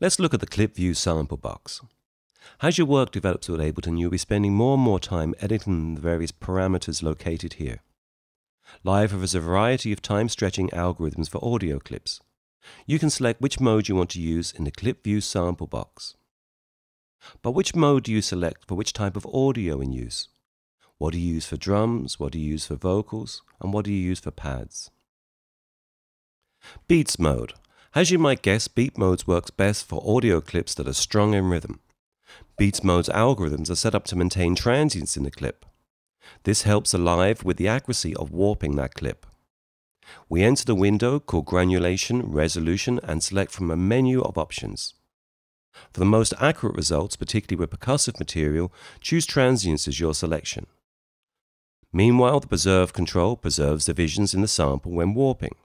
Let's look at the Clip View sample box. As your work develops with Ableton, you'll be spending more and more time editing the various parameters located here. Live offers a variety of time-stretching algorithms for audio clips. You can select which mode you want to use in the Clip View sample box. But which mode do you select for which type of audio in use? What do you use for drums? What do you use for vocals? And what do you use for pads? Beats mode. As you might guess, beat modes works best for audio clips that are strong in rhythm. Beat mode's algorithms are set up to maintain transients in the clip. This helps Alive with the accuracy of warping that clip. We enter the window called Granulation, Resolution and select from a menu of options. For the most accurate results, particularly with percussive material, choose transients as your selection. Meanwhile, the preserve control preserves divisions in the sample when warping.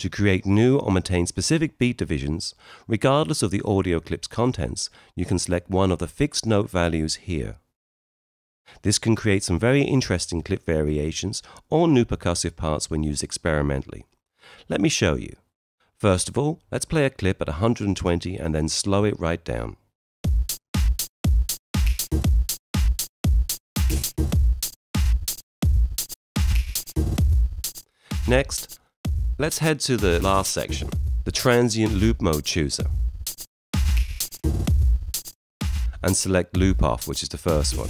To create new or maintain specific beat divisions, regardless of the audio clip's contents, you can select one of the fixed note values here. This can create some very interesting clip variations or new percussive parts when used experimentally. Let me show you. First of all, let's play a clip at 120 and then slow it right down. Next, let's head to the last section, the transient loop mode chooser. And select loop off, which is the first one.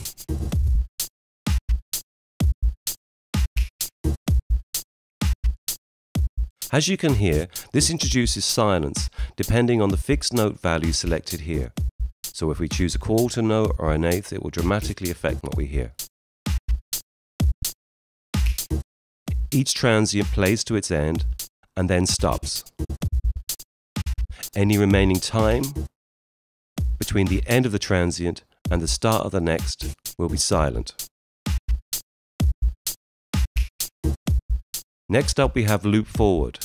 As you can hear, this introduces silence depending on the fixed note value selected here. So if we choose a quarter note or an eighth, it will dramatically affect what we hear. Each transient plays to its end and then stops. Any remaining time between the end of the transient and the start of the next will be silent. Next up we have loop forward.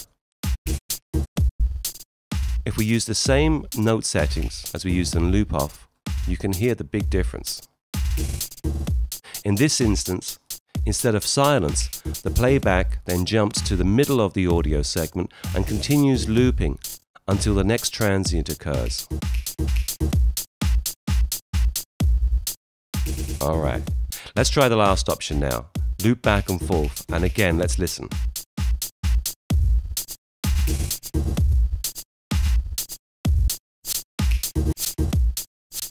If we use the same note settings as we used in loop off, you can hear the big difference. In this instance, instead of silence, the playback then jumps to the middle of the audio segment and continues looping until the next transient occurs. Alright, let's try the last option now. Loop back and forth, and again let's listen.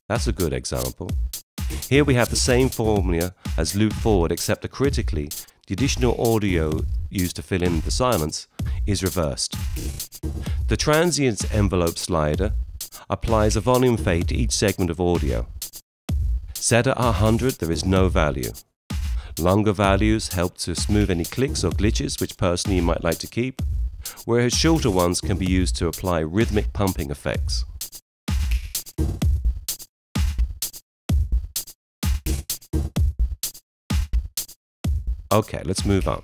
That's a good example. Here we have the same formula as loop forward except that critically, the additional audio used to fill in the silence is reversed. The transients envelope slider applies a volume fade to each segment of audio. Set at 100 there is no value. Longer values help to smooth any clicks or glitches which personally you might like to keep, whereas shorter ones can be used to apply rhythmic pumping effects. Okay, let's move on.